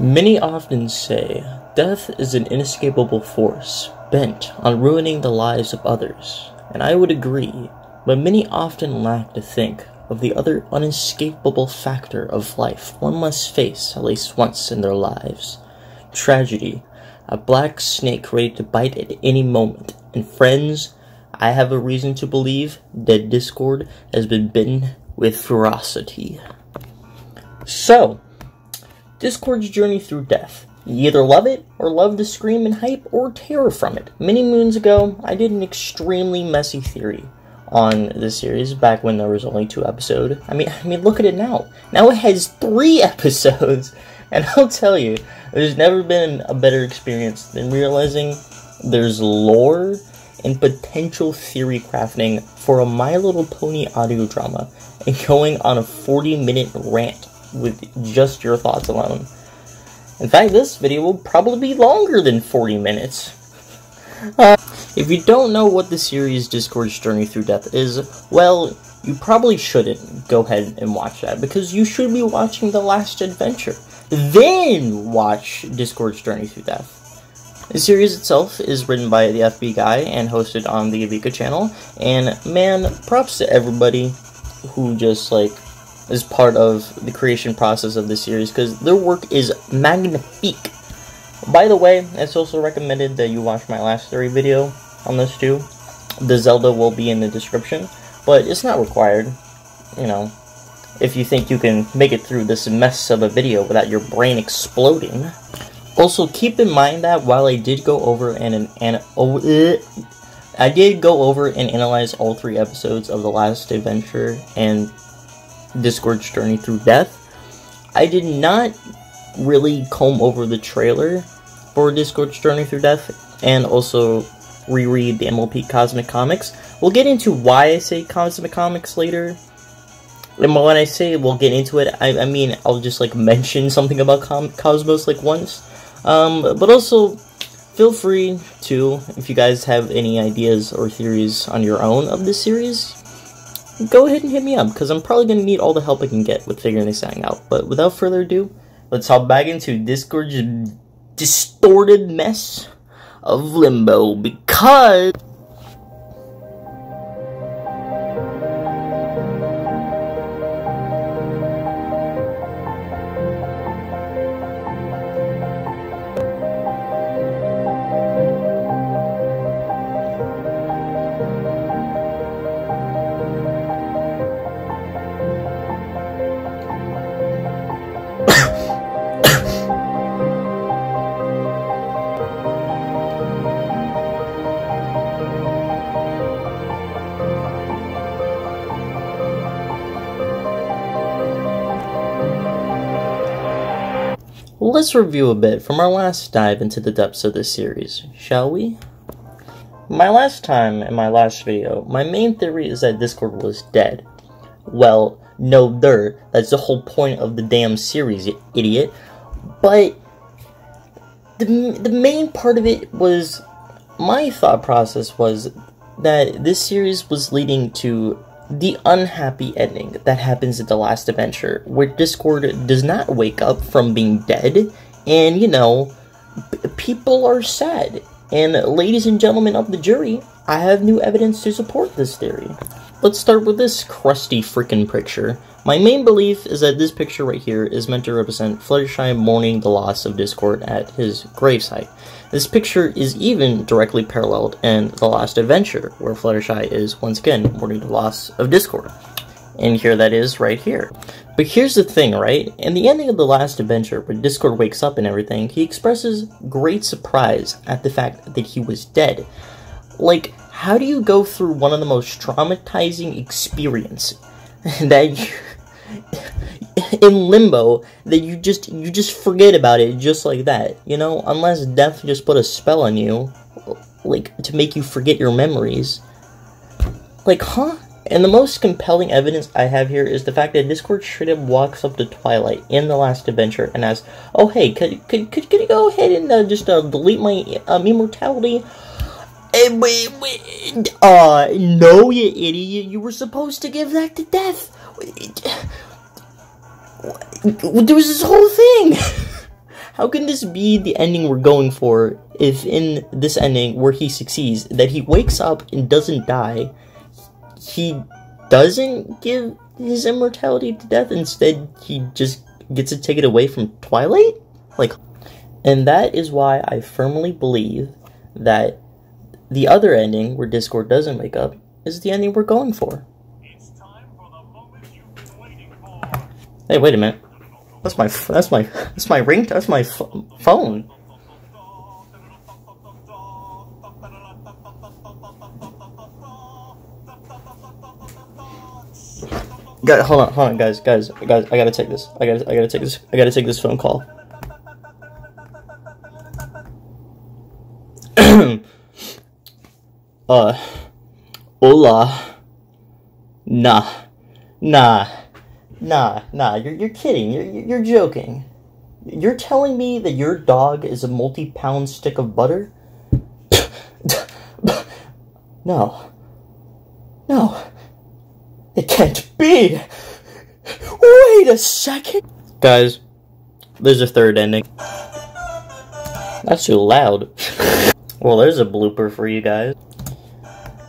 Many often say death is an inescapable force bent on ruining the lives of others, and I would agree, but many often lack to think of the other unescapable factor of life one must face at least once in their lives tragedy, a black snake ready to bite at any moment. And friends, I have a reason to believe that Discord has been bitten with ferocity. So, Discord's journey through death. You either love it or love the scream and hype or terror from it. Many moons ago, I did an extremely messy theory on the series back when there was only two episodes. I mean, I mean, look at it now. Now it has three episodes, and I'll tell you, there's never been a better experience than realizing there's lore and potential theory crafting for a My Little Pony audio drama and going on a 40 minute rant with just your thoughts alone. In fact, this video will probably be longer than 40 minutes. Uh, if you don't know what the series Discord's Journey Through Death is, well, you probably shouldn't go ahead and watch that because you should be watching The Last Adventure. Then watch Discord's Journey Through Death. The series itself is written by the FB guy and hosted on the Avika channel, and man, props to everybody who just like is part of the creation process of this series because their work is magnifique. By the way, it's also recommended that you watch my last theory video on this too. The Zelda will be in the description, but it's not required. You know, if you think you can make it through this mess of a video without your brain exploding. Also, keep in mind that while I did go over and, and oh, uh, I did go over and analyze all three episodes of The Last Adventure and Discord's Journey Through Death. I did not really comb over the trailer for Discord's Journey Through Death and also reread the MLP Cosmic Comics. We'll get into why I say Cosmic Comics later. And when I say we'll get into it, I, I mean I'll just like mention something about Com Cosmos like once. Um, but also, feel free to, if you guys have any ideas or theories on your own of this series, go ahead and hit me up, because I'm probably going to need all the help I can get with figuring this thing out. But without further ado, let's hop back into Discord's distorted mess of limbo, because... Let's review a bit from our last dive into the depths of this series, shall we? My last time in my last video, my main theory is that Discord was dead. Well, no there, that's the whole point of the damn series, you idiot. But the, the main part of it was my thought process was that this series was leading to the unhappy ending that happens at the last adventure, where Discord does not wake up from being dead, and you know, people are sad. And ladies and gentlemen of the jury, I have new evidence to support this theory. Let's start with this crusty freaking picture. My main belief is that this picture right here is meant to represent Fluttershy mourning the loss of Discord at his gravesite. This picture is even directly paralleled in The Last Adventure, where Fluttershy is once again mourning the loss of Discord. And here that is right here. But here's the thing, right? In the ending of The Last Adventure, where Discord wakes up and everything, he expresses great surprise at the fact that he was dead. Like, how do you go through one of the most traumatizing experience that you in limbo that you just you just forget about it just like that you know? Unless death just put a spell on you like to make you forget your memories. Like huh? And the most compelling evidence I have here is the fact that Discord straight up walks up to Twilight in the last adventure and asks, "Oh hey, could could could, could you go ahead and uh, just uh, delete my um, immortality?" Wait, wait, uh, no, you idiot! You were supposed to give that to Death there was this whole thing. How can this be the ending we're going for if in this ending where he succeeds, that he wakes up and doesn't die, he doesn't give his immortality to death, instead he just gets to take it away from Twilight? Like, and that is why I firmly believe that the other ending, where Discord doesn't wake up, is the ending we're going for. Hey, wait a minute. That's my that's my that's my ring. That's my phone. Got hold on, hold on, guys, guys, guys. I gotta take this. I gotta, I gotta take this. I gotta take this phone call. Uh, hola. Nah, nah, nah, nah. You're you're kidding. You're you're joking. You're telling me that your dog is a multi-pound stick of butter? no. No. It can't be! Wait a second! Guys, there's a third ending. That's too loud. well, there's a blooper for you guys.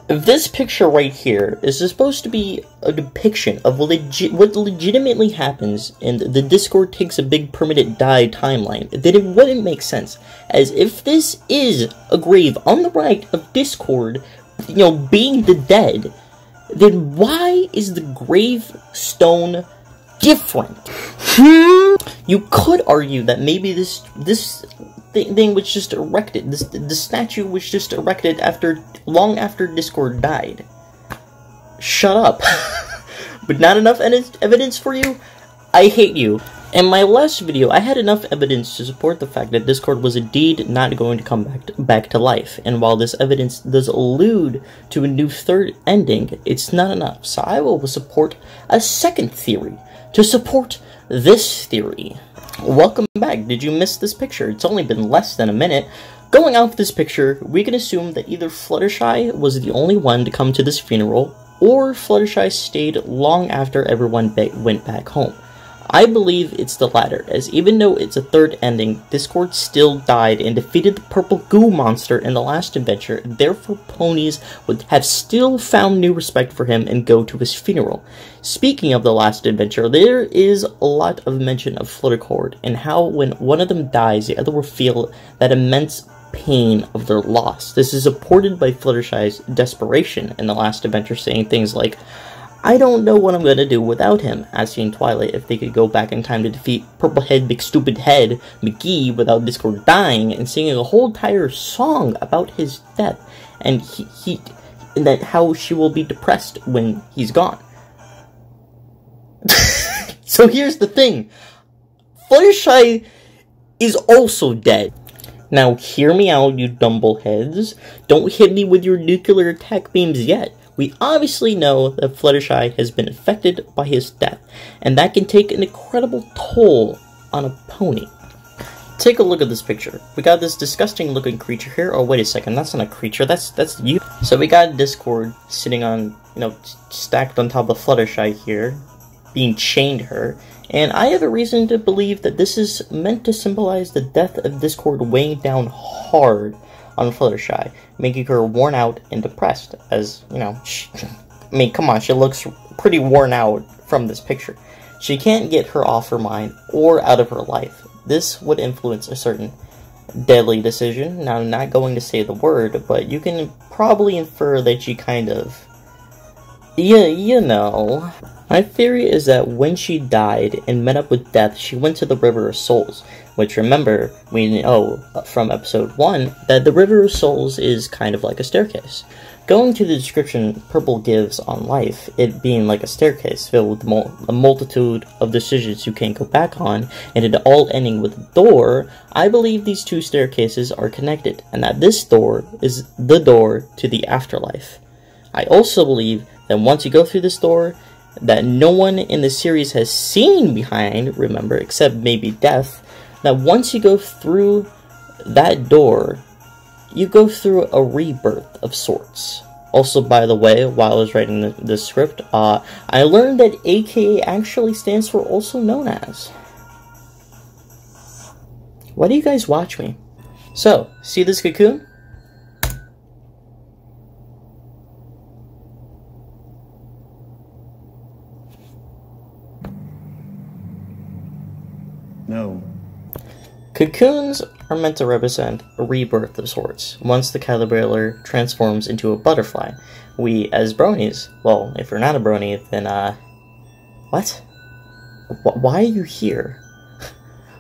This picture right here is supposed to be a depiction of legi what legitimately happens and the Discord takes a big permanent die timeline, then it wouldn't make sense. As if this is a grave on the right of Discord, you know, being the dead, then why is the gravestone different? Hmm? You could argue that maybe this this thing was just erected. This the statue was just erected after long after Discord died. Shut up. but not enough evidence for you? I hate you. In my last video, I had enough evidence to support the fact that Discord was indeed not going to come back to, back to life, and while this evidence does allude to a new third ending, it's not enough, so I will support a second theory to support this theory. Welcome back. Did you miss this picture? It's only been less than a minute. Going off this picture, we can assume that either Fluttershy was the only one to come to this funeral, or Fluttershy stayed long after everyone went back home. I believe it's the latter, as even though it's a third ending, Discord still died and defeated the purple goo monster in the last adventure, therefore ponies would have still found new respect for him and go to his funeral. Speaking of the last adventure, there is a lot of mention of Fluttercord, and how when one of them dies, the other will feel that immense pain of their loss. This is supported by Fluttershy's desperation in the last adventure, saying things like, I don't know what I'm gonna do without him, asking Twilight if they could go back in time to defeat Purplehead Big Stupid Head McGee without Discord dying and singing a whole entire song about his death and he, he and that how she will be depressed when he's gone. so here's the thing. Fluttershy is also dead. Now hear me out, you dumbleheads. Don't hit me with your nuclear attack beams yet. We obviously know that Fluttershy has been affected by his death, and that can take an incredible toll on a pony. Take a look at this picture. We got this disgusting looking creature here. Oh, wait a second. That's not a creature. That's that's you. So we got Discord sitting on, you know, stacked on top of Fluttershy here, being chained her. And I have a reason to believe that this is meant to symbolize the death of Discord weighing down hard on Fluttershy, making her worn out and depressed, as, you know, she, I mean, come on, she looks pretty worn out from this picture. She can't get her off her mind or out of her life. This would influence a certain deadly decision. Now, I'm not going to say the word, but you can probably infer that she kind of... Yeah, you know. My theory is that when she died and met up with death, she went to the River of Souls, which remember, we know from episode 1 that the River of Souls is kind of like a staircase. Going to the description Purple gives on life, it being like a staircase filled with a multitude of decisions you can't go back on, and it all ending with a door, I believe these two staircases are connected, and that this door is the door to the afterlife. I also believe that once you go through this door, that no one in the series has seen behind, remember, except maybe Death, that once you go through that door, you go through a rebirth of sorts. Also, by the way, while I was writing the, the script, uh, I learned that AKA actually stands for also known as. Why do you guys watch me? So, see this cocoon? Cocoons are meant to represent a rebirth of sorts. Once the caterpillar transforms into a butterfly, we, as bronies, well, if you're not a brony, then, uh, what? Wh- why are you here?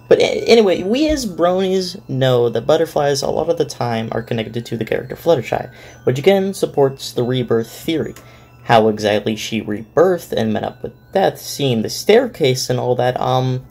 But anyway, we as bronies know that butterflies a lot of the time are connected to the character Fluttershy, which again supports the rebirth theory. How exactly she rebirthed and met up with death, seeing the staircase and all that, um,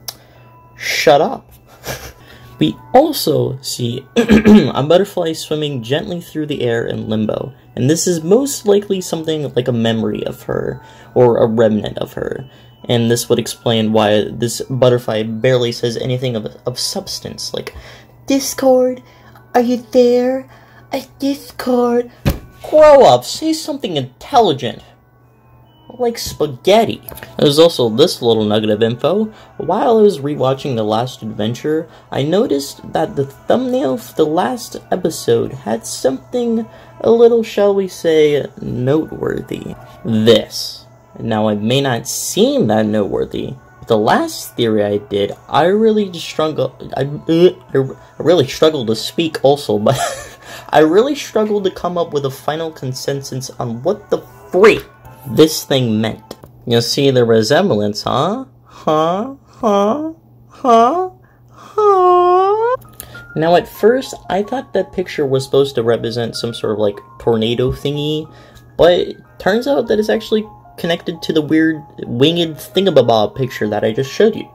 shut up. We also see a butterfly swimming gently through the air in limbo, and this is most likely something like a memory of her, or a remnant of her. And this would explain why this butterfly barely says anything of, of substance, like, Discord, are you there? A Discord. Grow up, say something intelligent like spaghetti. There's also this little nugget of info. While I was rewatching The Last Adventure, I noticed that the thumbnail for the last episode had something a little, shall we say, noteworthy. This. Now, it may not seem that noteworthy, but the last theory I did, I really struggled. I, uh, I really struggled to speak also, but I really struggled to come up with a final consensus on what the freak this thing meant. You see the resemblance, huh? Huh? Huh? Huh? Huh? Now, at first, I thought that picture was supposed to represent some sort of like tornado thingy, but turns out that it's actually connected to the weird winged thingamabob picture that I just showed you.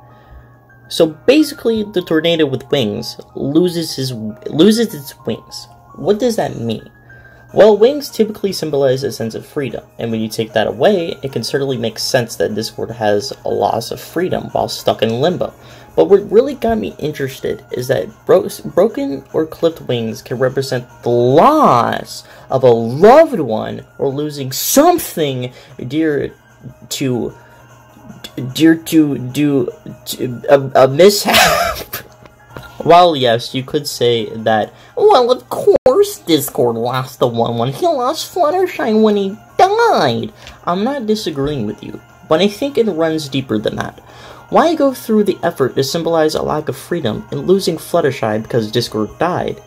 So basically, the tornado with wings loses his loses its wings. What does that mean? Well, wings typically symbolize a sense of freedom, and when you take that away, it can certainly make sense that Discord has a loss of freedom while stuck in limbo. But what really got me interested is that bro- broken or clipped wings can represent the loss of a loved one or losing something dear to dear to do a, a mishap. While yes, you could say that, well, of course Discord lost the one when he lost Fluttershy when he died. I'm not disagreeing with you, but I think it runs deeper than that. Why go through the effort to symbolize a lack of freedom in losing Fluttershy because Discord died?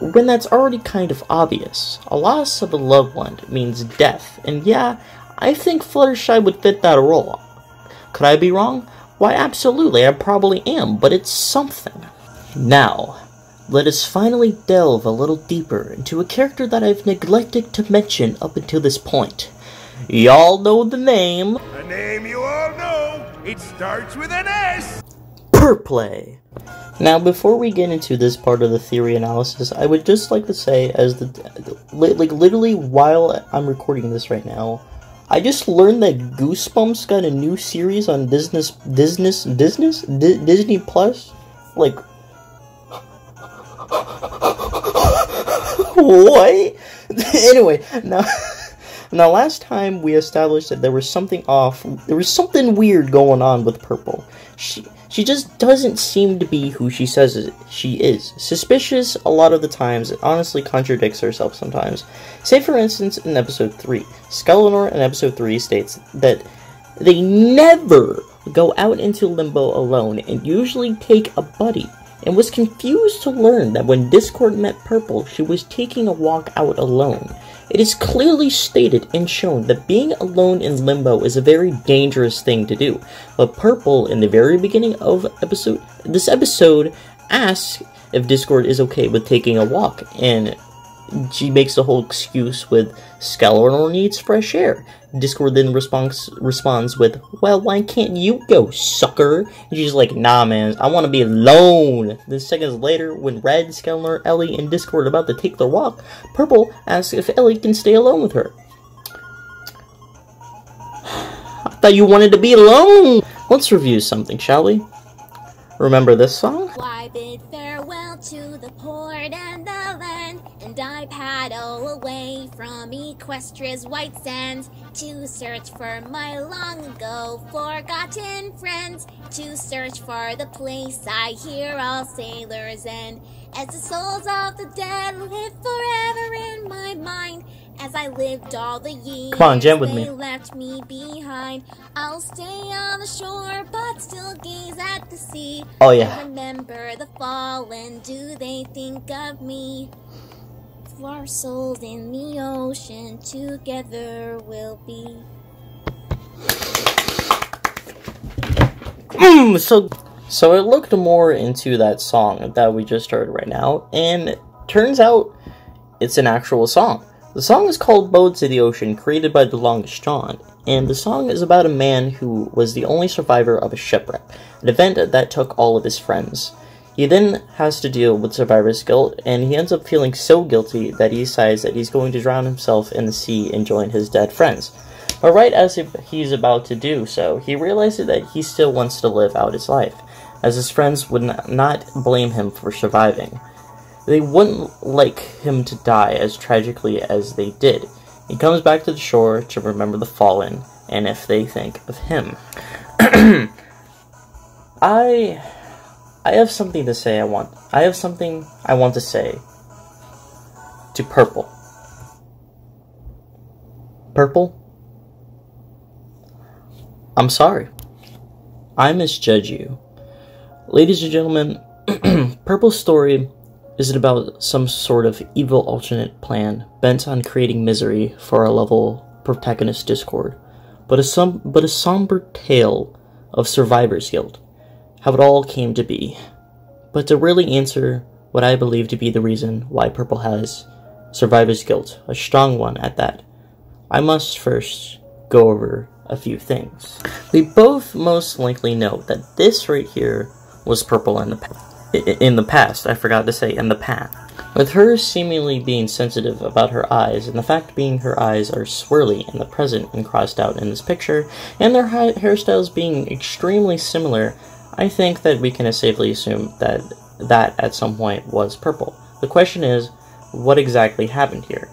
When that's already kind of obvious. A loss of a loved one means death, and yeah, I think Fluttershy would fit that role. Could I be wrong? Why, absolutely, I probably am, but it's something. Now, let us finally delve a little deeper into a character that I've neglected to mention up until this point. Y'all know the name A name you all know. It starts with an S. Perplay. Now, before we get into this part of the theory analysis, I would just like to say, as the li- like literally while I'm recording this right now, I just learned that Goosebumps got a new series on Disney, Disney, Disney, Di- Disney Plus. Like, what? anyway, now, now last time we established that there was something off. There was something weird going on with Purple. She she just doesn't seem to be who she says she is. Suspicious a lot of the times, and honestly contradicts herself sometimes. Say for instance in episode three, Skeletor in episode three states that they never go out into limbo alone and usually take a buddy and was confused to learn that when Discord met Purple, she was taking a walk out alone. It is clearly stated and shown that being alone in limbo is a very dangerous thing to do. But Purple, in the very beginning of episode this episode, asks if Discord is okay with taking a walk, and she makes the whole excuse with Skeletor needs fresh air. Discord then responds responds with, "Well, why can't you go, sucker?" And she's like, "Nah, man, I want to be alone." Then seconds later, when Red, Skeletor, Ellie, and Discord are about to take their walk, Purple asks if Ellie can stay alone with her. I thought you wanted to be alone. Let's review something, shall we? Remember this song? Paddle away from Equestria's white sands to search for my long ago forgotten friends, to search for the place I hear all sailors end, as the souls of the dead live forever in my mind. As I lived all the years Come on, jam with they me. left me behind, I'll stay on the shore, but still gaze at the sea. Oh, yeah. Remember the fallen, do they think of me? Our souls in the ocean together will be. Mm, so, so I looked more into that song that we just heard right now, and turns out it's an actual song. The song is called Bones in the Ocean, created by The Longest Johns, and the song is about a man who was the only survivor of a shipwreck, an event that took all of his friends. He then has to deal with survivor's guilt, and he ends up feeling so guilty that he decides that he's going to drown himself in the sea and join his dead friends. But right as he's about to do so, he realizes that he still wants to live out his life, as his friends would not blame him for surviving. They wouldn't like him to die as tragically as they did. He comes back to the shore to remember the fallen, and if they think of him. I I have something to say I want I have something I want to say to Purple. Purple? I'm sorry. I misjudge you. Ladies and gentlemen, Purple's story isn't about some sort of evil alternate plan bent on creating misery for our level protagonist Discord, but a, som- but a somber tale of survivor's guilt, how it all came to be. But to really answer what I believe to be the reason why Purple has survivor's guilt, a strong one at that, I must first go over a few things. We both most likely know that this right here was Purple in the past. In the past, I forgot to say, in the past. With her seemingly being sensitive about her eyes, and the fact being her eyes are swirly in the present and crossed out in this picture, and their ha- hairstyles being extremely similar, I think that we can safely assume that that at some point was Purple. The question is, what exactly happened here?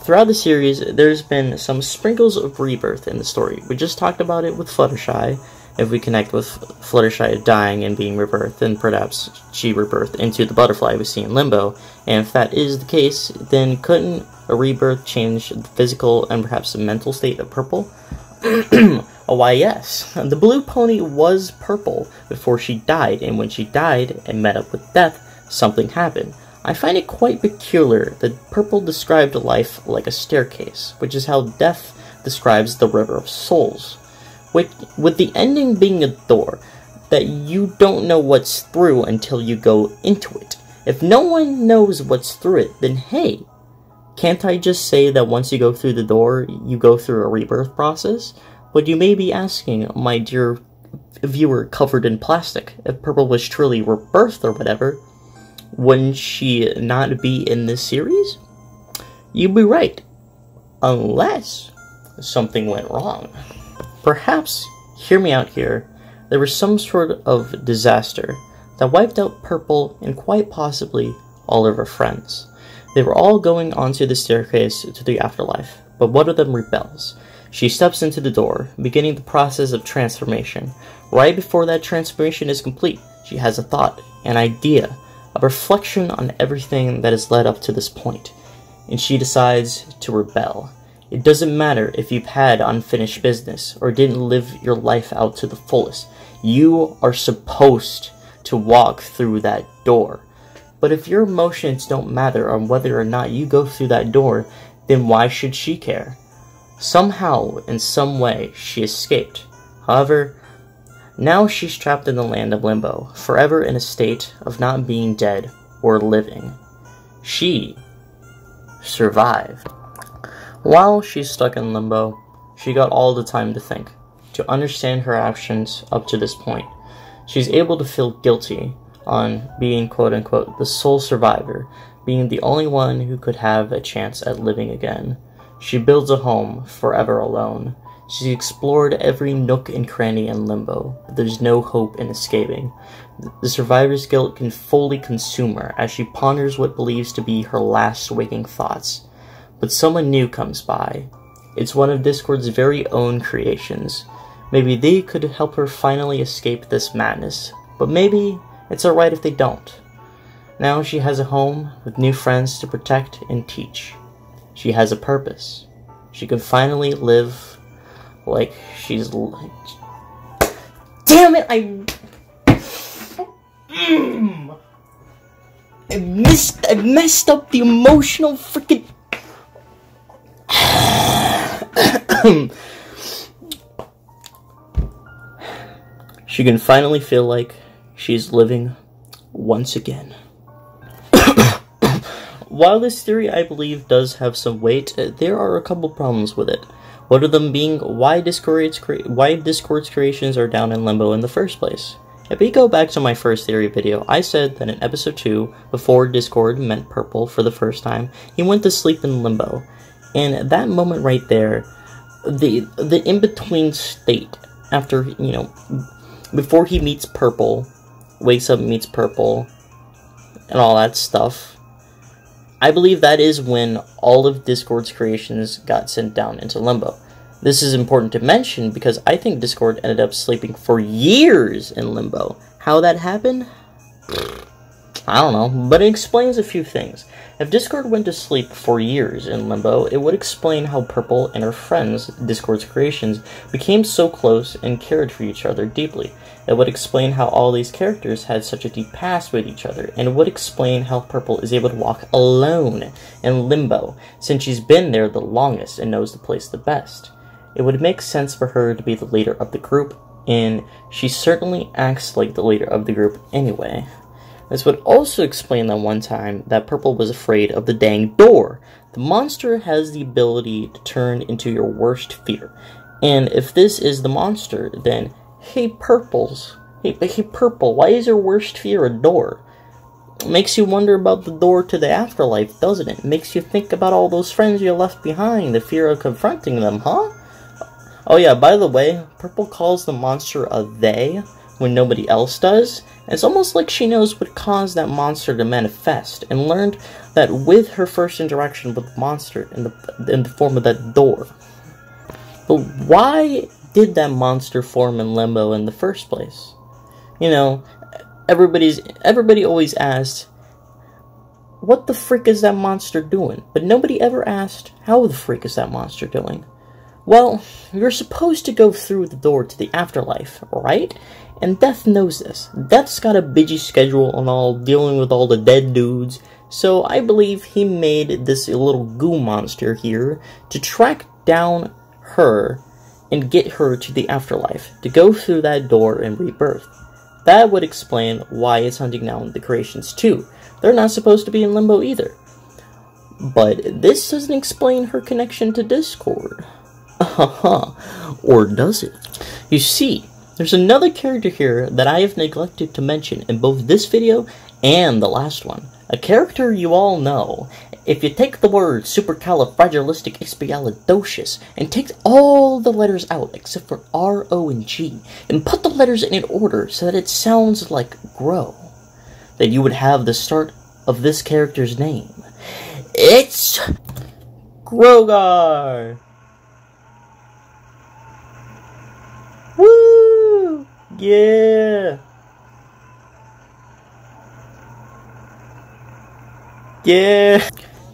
Throughout the series, there's been some sprinkles of rebirth in the story. We just talked about it with Fluttershy. If we connect with Fluttershy dying and being rebirthed, then perhaps she rebirthed into the butterfly we see in Limbo. And if that is the case, then couldn't a rebirth change the physical and perhaps the mental state of Purple? Oh, why, yes. The blue pony was purple before she died, and when she died and met up with death, something happened. I find it quite peculiar that Purple described life like a staircase, which is how Death describes the River of Souls. With, with the ending being a door that you don't know what's through until you go into it. If no one knows what's through it, then hey, can't I just say that once you go through the door, you go through a rebirth process? But you may be asking, my dear viewer covered in plastic, if Purple was truly rebirthed or whatever, wouldn't she not be in this series? You'd be right. Unless something went wrong. Perhaps, hear me out here, there was some sort of disaster that wiped out Purple and quite possibly all of her friends. They were all going onto the staircase to the afterlife, but one of them rebels. She steps into the door, beginning the process of transformation. Right before that transformation is complete, she has a thought, an idea, a reflection on everything that has led up to this point, and she decides to rebel. It doesn't matter if you've had unfinished business or didn't live your life out to the fullest. You are supposed to walk through that door. But if your emotions don't matter on whether or not you go through that door, then why should she care? Somehow, in some way, she escaped. However, now she's trapped in the land of limbo, forever in a state of not being dead or living. She survived. While she's stuck in limbo, she got all the time to think, to understand her actions up to this point. She's able to feel guilty on being quote unquote the sole survivor, being the only one who could have a chance at living again. She builds a home forever alone. She's explored every nook and cranny in limbo, but there's no hope in escaping. The survivor's guilt can fully consume her as she ponders what believes to be her last waking thoughts. But someone new comes by. It's one of Discord's very own creations. Maybe they could help her finally escape this madness, but maybe it's alright if they don't. Now she has a home with new friends to protect and teach. She has a purpose. She can finally live like she's. Damn it! I. Mm. I missed. I messed up the emotional freaking. she can finally feel like she's living once again. While this theory, I believe, does have some weight, there are a couple problems with it. One of them being why Discord's, why Discord's creations are down in limbo in the first place. If we go back to my first theory video, I said that in episode 2, before Discord met Purple for the first time, he went to sleep in limbo. And that moment right there, the the in-between state after, you know, before he meets Purple, wakes up meets Purple, and all that stuff, I believe that is when all of Discord's creations got sent down into limbo. This is important to mention because I think Discord ended up sleeping for years in limbo. How that happened? I don't know, but it explains a few things. If Discord went to sleep for years in limbo, it would explain how Purple and her friends, Discord's creations, became so close and cared for each other deeply. It would explain how all these characters had such a deep past with each other, and it would explain how Purple is able to walk alone in limbo, since she's been there the longest and knows the place the best. It would make sense for her to be the leader of the group, and she certainly acts like the leader of the group anyway. This would also explain that one time that Purple was afraid of the dang door. The monster has the ability to turn into your worst fear. And if this is the monster, then Hey, Purples. Hey, hey, Purple, why is your worst fear a door? It makes you wonder about the door to the afterlife, doesn't it? it? Makes you think about all those friends you left behind, the fear of confronting them, huh? Oh yeah, by the way, Purple calls the monster a they when nobody else does. It's almost like she knows what caused that monster to manifest and learned that with her first interaction with the monster in the in the form of that door. But why did that monster form in limbo in the first place? You know, everybody's everybody always asked, what the freak is that monster doing? But nobody ever asked, how the freak is that monster doing? Well, you're supposed to go through the door to the afterlife, right? And Death knows this. Death's got a busy schedule and all, dealing with all the dead dudes, so I believe he made this little goo monster here to track down her and get her to the afterlife, to go through that door and rebirth. That would explain why it's hunting down the creations too. They're not supposed to be in limbo either. But this doesn't explain her connection to Discord. or does it? You see, there's another character here that I have neglected to mention in both this video and the last one. A character you all know, if you take the word supercalifragilisticexpialidocious and take all the letters out except for R, O, and G and put the letters in order so that it sounds like grow, then you would have the start of this character's name. It's Grogar! Woo! Yeah! Yeah!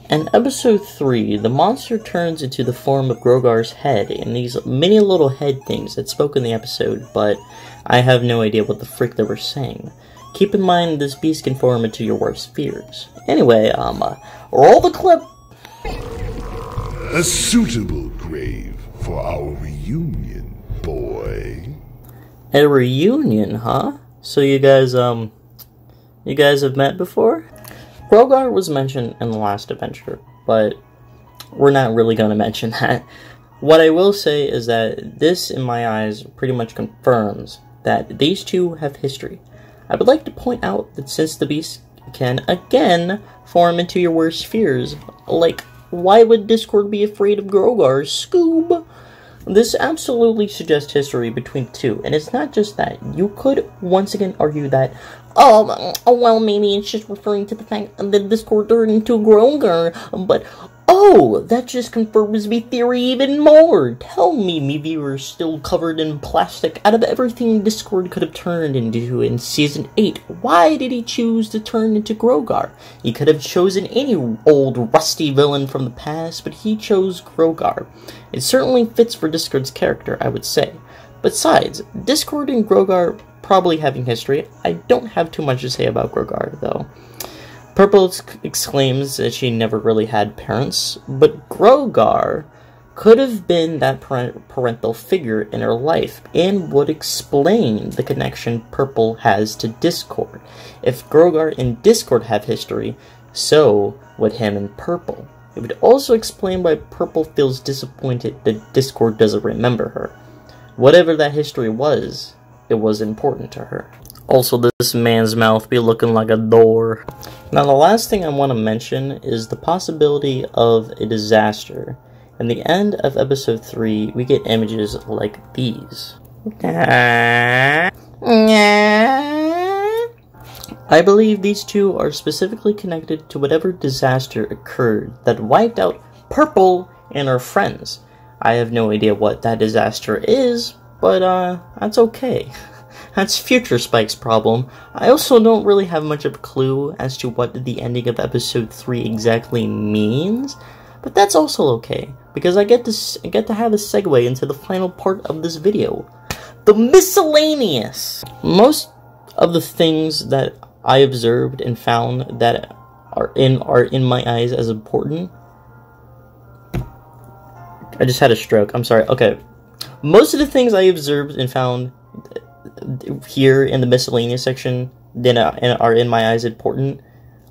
In episode 3, the monster turns into the form of Grogar's head and these many little head things that spoke in the episode, but I have no idea what the frick they were saying. Keep in mind this beast can form into your worst fears. Anyway, um, uh, roll the clip! A suitable grave for our reunion, boy. A reunion, huh? So you guys, um, you guys have met before? Grogar was mentioned in the last adventure, but we're not really going to mention that. What I will say is that this, in my eyes, pretty much confirms that these two have history. I would like to point out that since the beast can, again, form into your worst fears, like, why would Discord be afraid of Grogar's Scoob? This absolutely suggests history between the two, and it's not just that. You could once again argue that, oh, well, maybe it's just referring to the fact that Discord turned into Grogar, but oh, that just confirms me theory even more. Tell me, me viewers still covered in plastic out of everything Discord could have turned into in season 8. Why did he choose to turn into Grogar? He could have chosen any old rusty villain from the past, but he chose Grogar. It certainly fits for Discord's character, I would say. Besides, Discord and Grogar probably having history. I don't have too much to say about Grogar, though. Purple exclaims that she never really had parents, but Grogar could have been that parental figure in her life and would explain the connection Purple has to Discord. If Grogar and Discord have history, so would him and Purple. It would also explain why Purple feels disappointed that Discord doesn't remember her. Whatever that history was, it was important to her. Also, this man's mouth be looking like a door. Now, the last thing I want to mention is the possibility of a disaster. In the end of episode 3, we get images like these. I believe these two are specifically connected to whatever disaster occurred that wiped out Purple and her friends. I have no idea what that disaster is, but uh, that's okay. That's Future Spike's problem. I also don't really have much of a clue as to what the ending of episode 3 exactly means, but that's also okay, because I get to, I get to have a segue into the final part of this video. The miscellaneous! Most of the things that I observed and found that are in are in my eyes as important. I just had a stroke. I'm sorry. Okay. Most of the things I observed and found here in the miscellaneous section then uh, are in my eyes important.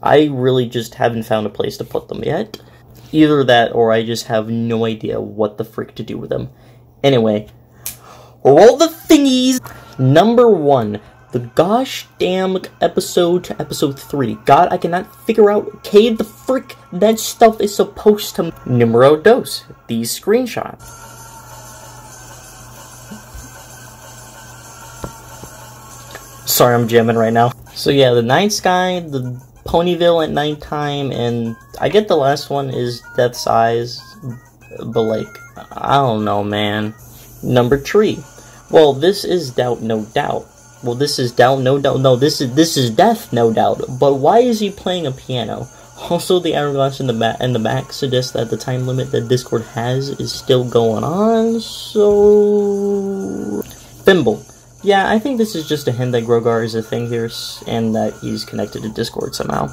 I really just haven't found a place to put them yet. Either that or I just have no idea what the frick to do with them. Anyway, roll the thingies. Number one, the gosh damn episode to episode three. God, I cannot figure out okay the frick that stuff is supposed to. Numero dos. These screenshots. Sorry, I'm jamming right now. So yeah, the night sky, the Ponyville at nighttime, and I get the last one is Death's Eyes, but like, I don't know, man. Number three. Well, this is doubt, no doubt. Well, this is doubt, no doubt. No, this is this is death, no doubt. But why is he playing a piano? Also, the hourglass in the back in the back suggests that the time limit that Discord has is still going on. So, Thimble. Yeah, I think this is just a hint that Grogar is a thing here, and that he's connected to Discord somehow.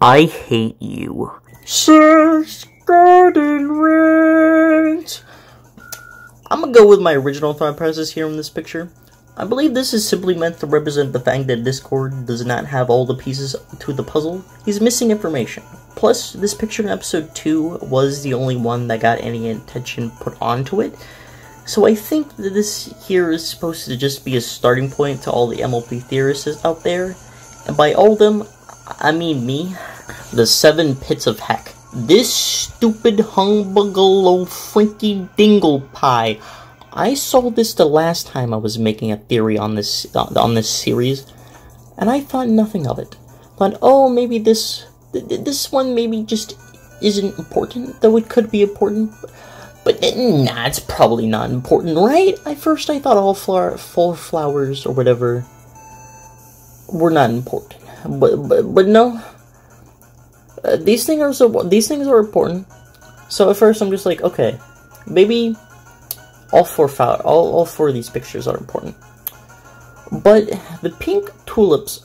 I hate you. Six garden rent. I'm gonna go with my original thought process here in this picture. I believe this is simply meant to represent the fact that Discord does not have all the pieces to the puzzle. He's missing information. Plus, this picture in episode 2 was the only one that got any attention put onto it. So I think that this here is supposed to just be a starting point to all the MLP theorists out there. And by all them, I mean me. The seven pits of heck. This stupid humbugalo Frankie Dingle pie. I saw this the last time I was making a theory on this uh, on this series, and I thought nothing of it. Thought, oh, maybe this th- th- this one maybe just isn't important, though it could be important. But then, nah, it's probably not important, right? At first, I thought all flower, fall flowers or whatever were not important, but but, but no. Uh, these things are so these things are important. So at first, I'm just like, okay, maybe all four all all four of these pictures are important. But the pink tulips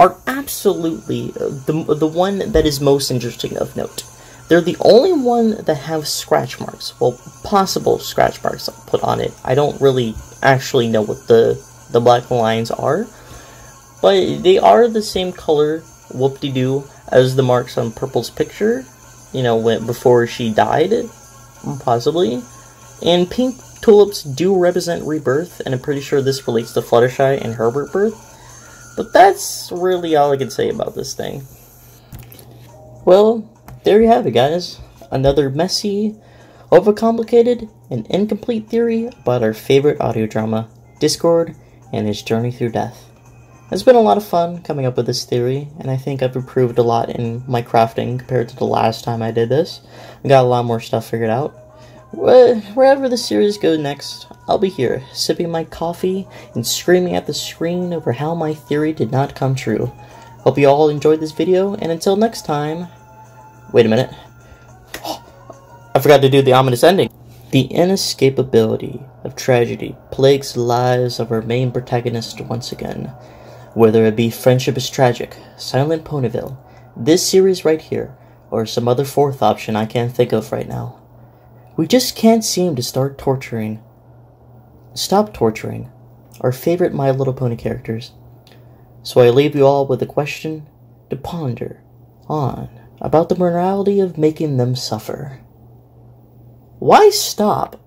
are absolutely uh, the the one that is most interesting of note. They're the only one that have scratch marks. Well, possible scratch marks put on it. I don't really actually know what the the black lines are, but they are the same color, whoop-de-doo, as the marks on Purple's picture. You know, when before she died, possibly. And pink tulips do represent rebirth, and I'm pretty sure this relates to Fluttershy and her rebirth. But that's really all I can say about this thing. Well, there you have it, guys. Another messy, overcomplicated and incomplete theory about our favorite audio drama, Discord, and his journey through death. It's been a lot of fun coming up with this theory, and I think I've improved a lot in my crafting compared to the last time I did this. I got a lot more stuff figured out. Wherever the series goes next, I'll be here, sipping my coffee and screaming at the screen over how my theory did not come true. Hope you all enjoyed this video, and until next time... Wait a minute. I forgot to do the ominous ending. The inescapability of tragedy plagues the lives of our main protagonist once again. Whether it be Friendship is Tragic, Silent Ponyville, this series right here, or some other fourth option I can't think of right now. We just can't seem to start torturing. Stop torturing our favorite My Little Pony characters. So I leave you all with a question to ponder on about the morality of making them suffer. Why stop